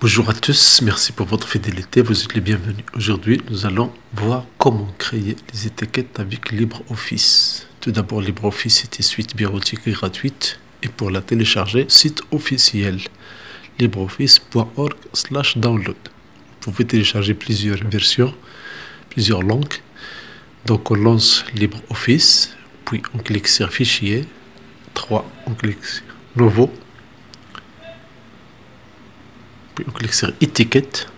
Bonjour à tous, merci pour votre fidélité, vous êtes les bienvenus. Aujourd'hui, nous allons voir comment créer les étiquettes avec LibreOffice. Tout d'abord, LibreOffice est une suite bureautique gratuite et pour la télécharger, site officiel libreoffice.org download. Vous pouvez télécharger plusieurs versions, plusieurs langues. Donc on lance LibreOffice, puis on clique sur Fichier, 3, on clique sur Nouveau, puis on clique sur étiquette.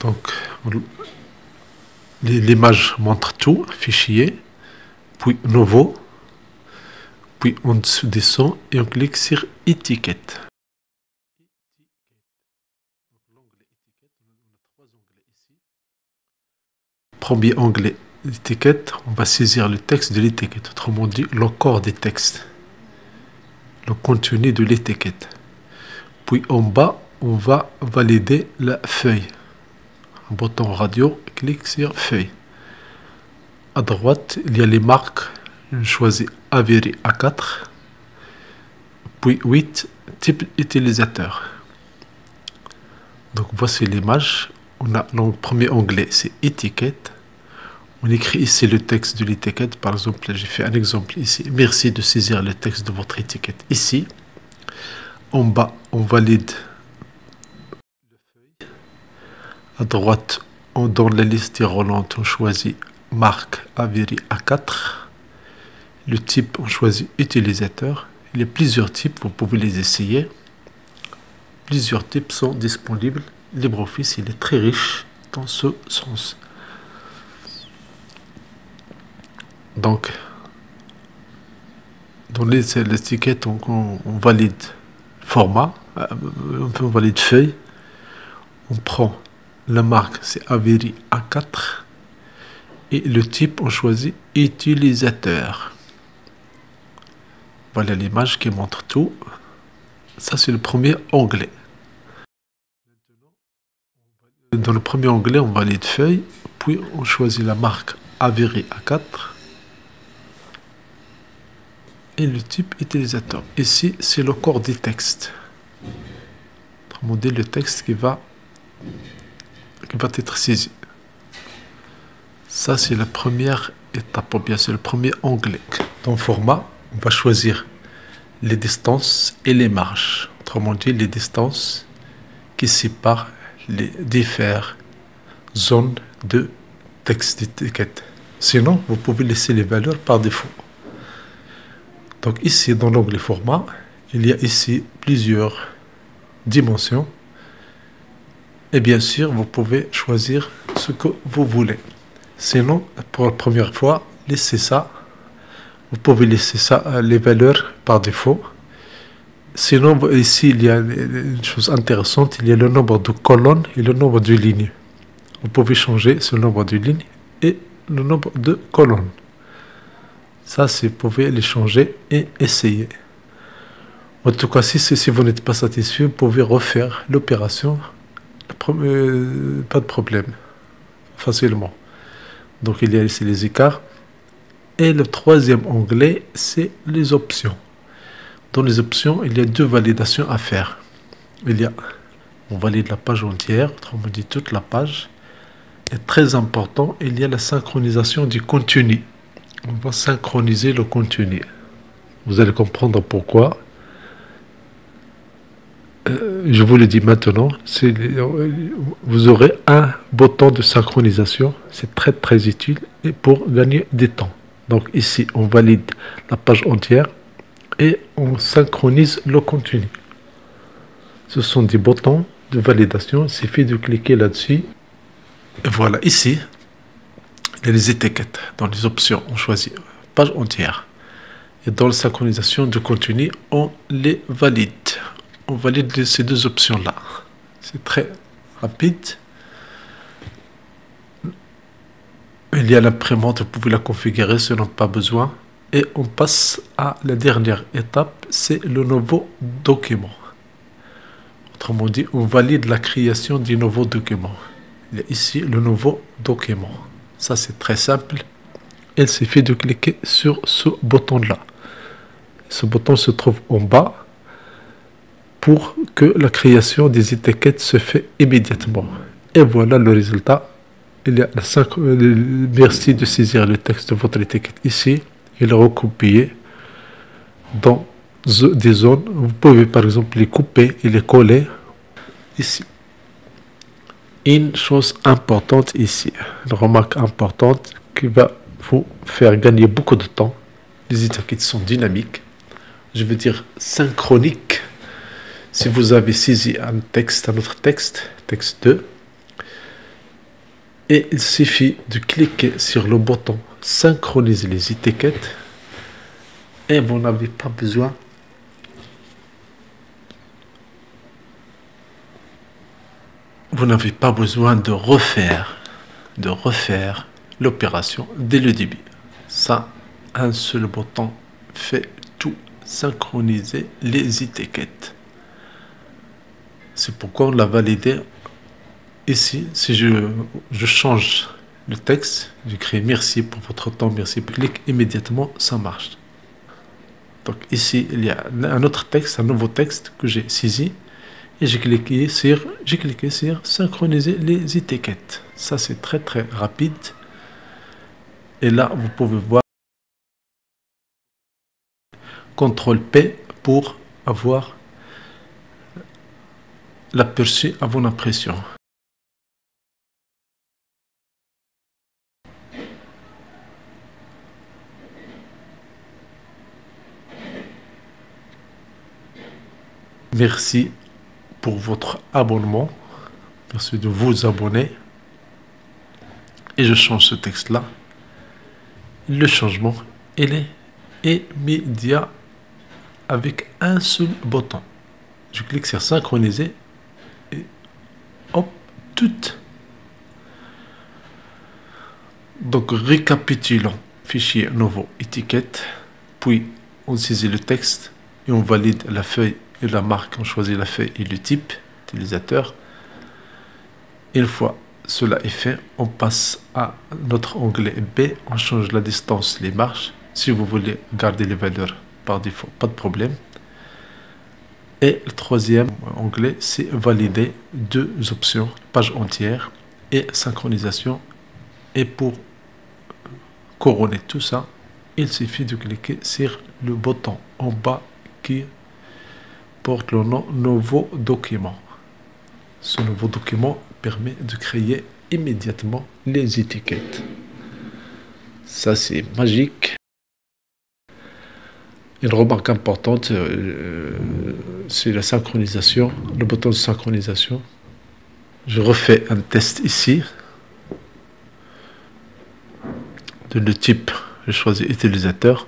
Donc, l'image montre tout, fichier, puis nouveau, puis on descend et on clique sur étiquette. Premier onglet l'étiquette, on va saisir le texte de l'étiquette, autrement dit le corps des textes, le contenu de l'étiquette. Puis en bas, on va valider la feuille. Un bouton radio, clique sur feuille. À droite, il y a les marques. Je choisis Averi A4. Puis 8, type utilisateur. Donc voici l'image. On a le premier onglet, c'est étiquette. On écrit ici le texte de l'étiquette. Par exemple, j'ai fait un exemple ici. Merci de saisir le texte de votre étiquette ici. En bas, on valide À droite, on, dans la liste roulante, on choisit marque Averi A4. Le type, on choisit utilisateur. Il y a plusieurs types, vous pouvez les essayer. Plusieurs types sont disponibles. LibreOffice, il est très riche dans ce sens. Donc, dans les, étiquettes, on, valide format, euh, on valide feuille. On prend la marque, c'est Averi A4. Et le type, on choisit utilisateur. Voilà l'image qui montre tout. Ça, c'est le premier onglet. Dans le premier onglet, on valide feuille, puis on choisit la marque Averi A4 et le type utilisateur. Ici, c'est le corps du texte. Autrement dit, le texte qui va, qui va être saisi. Ça, c'est la première étape, ou bien c'est le premier onglet. Dans format, on va choisir les distances et les marges. Autrement dit, les distances qui séparent les différentes zones de texte d'étiquette. Sinon, vous pouvez laisser les valeurs par défaut. Donc ici, dans l'onglet format, il y a ici plusieurs dimensions. Et bien sûr, vous pouvez choisir ce que vous voulez. Sinon, pour la première fois, laissez ça. Vous pouvez laisser ça, les valeurs par défaut. Sinon, ici, il y a une chose intéressante. Il y a le nombre de colonnes et le nombre de lignes. Vous pouvez changer ce nombre de lignes et le nombre de colonnes. Ça, vous pouvez les changer et essayer. En tout cas, si, si vous n'êtes pas satisfait, vous pouvez refaire l'opération. Euh, pas de problème. Facilement. Donc, il y a ici les écarts. Et le troisième onglet, c'est les options. Dans les options, il y a deux validations à faire. Il y a, on valide la page entière, autrement dit toute la page. Et très important, il y a la synchronisation du contenu on va synchroniser le contenu. Vous allez comprendre pourquoi. Euh, je vous le dis maintenant, vous aurez un bouton de synchronisation. C'est très très utile et pour gagner des temps. Donc ici, on valide la page entière et on synchronise le contenu. Ce sont des boutons de validation. Il suffit de cliquer là-dessus. Voilà, ici, les étiquettes. Dans les options, on choisit page entière. Et dans la synchronisation de contenu, on les valide. On valide ces deux options-là. C'est très rapide. Il y a l'imprimante, vous pouvez la configurer si on n'a pas besoin. Et on passe à la dernière étape, c'est le nouveau document. Autrement dit, on valide la création du nouveau document. Il y a ici le nouveau document. Ça, c'est très simple. Il suffit de cliquer sur ce bouton-là. Ce bouton se trouve en bas pour que la création des étiquettes se fait immédiatement. Et voilà le résultat. Il y a 5, merci de saisir le texte de votre étiquette ici et le recopier dans des zones. Vous pouvez par exemple les couper et les coller ici. Une chose importante ici, une remarque importante qui va vous faire gagner beaucoup de temps. Les étiquettes sont dynamiques, je veux dire synchroniques. Si vous avez saisi un texte, un autre texte, texte 2, et il suffit de cliquer sur le bouton synchroniser les étiquettes et vous n'avez pas besoin vous n'avez pas besoin de refaire de refaire l'opération dès le début. Ça, un seul bouton fait tout synchroniser les étiquettes. C'est pourquoi on l'a validé ici. Si je, je change le texte, j'écris merci pour votre temps, merci, clique immédiatement, ça marche. Donc ici, il y a un autre texte, un nouveau texte que j'ai saisi et j'ai cliqué sur j'ai cliqué sur synchroniser les étiquettes. Ça c'est très très rapide. Et là, vous pouvez voir CTRL P pour avoir l'aperçu à vos impression. Merci pour votre abonnement. Merci de vous abonner. Et je change ce texte-là. Le changement, il est immédiat avec un seul bouton. Je clique sur synchroniser et hop, tout. Donc récapitulons. Fichier nouveau étiquette. Puis on saisit le texte et on valide la feuille et la marque, on choisit la feuille et le type utilisateur. Une fois cela est fait, on passe à notre onglet B, on change la distance, les marches. Si vous voulez garder les valeurs par défaut, pas de problème. Et le troisième onglet, c'est valider deux options, page entière et synchronisation. Et pour couronner tout ça, il suffit de cliquer sur le bouton en bas qui porte le nom nouveau document. Ce nouveau document permet de créer immédiatement les étiquettes. Ça, c'est magique. Une remarque importante, euh, c'est la synchronisation, le bouton de synchronisation. Je refais un test ici. De le type, je choisis utilisateur.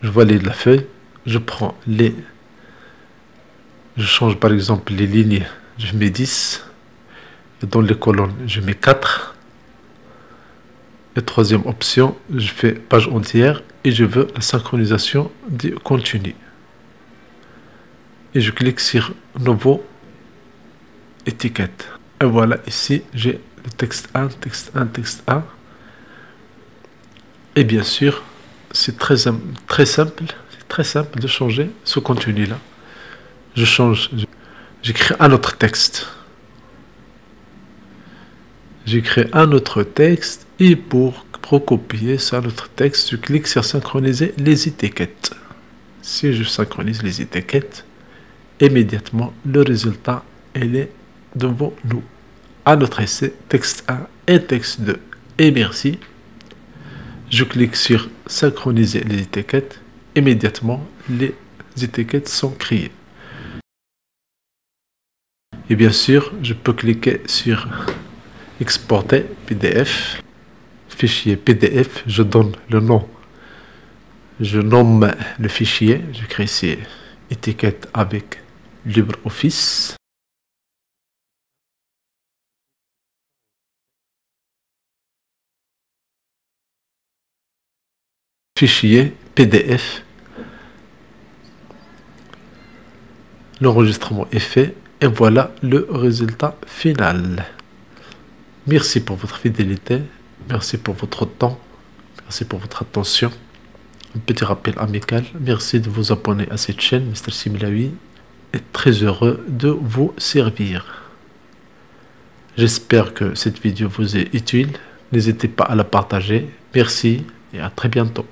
Je valide la feuille. Je prends les je change par exemple les lignes, je mets 10. Et dans les colonnes, je mets 4. Et troisième option, je fais page entière et je veux la synchronisation du contenu. Et je clique sur nouveau étiquette. Et voilà, ici, j'ai le texte 1, texte 1, texte 1. Et bien sûr, c'est très, très simple, c'est très simple de changer ce contenu-là je change, j'écris un autre texte. J'écris un autre texte et pour recopier ça, autre texte, je clique sur synchroniser les étiquettes. Si je synchronise les étiquettes, immédiatement le résultat est devant nous. À notre essai, texte 1 et texte 2. Et merci. Je clique sur synchroniser les étiquettes. Immédiatement, les étiquettes sont créées. Et bien sûr, je peux cliquer sur exporter PDF. Fichier PDF, je donne le nom. Je nomme le fichier. Je crée ici étiquette avec LibreOffice. Fichier PDF. L'enregistrement est fait et voilà le résultat final. Merci pour votre fidélité. Merci pour votre temps. Merci pour votre attention. Un petit rappel amical. Merci de vous abonner à cette chaîne. Mr. Simlawi est très heureux de vous servir. J'espère que cette vidéo vous est utile. N'hésitez pas à la partager. Merci et à très bientôt.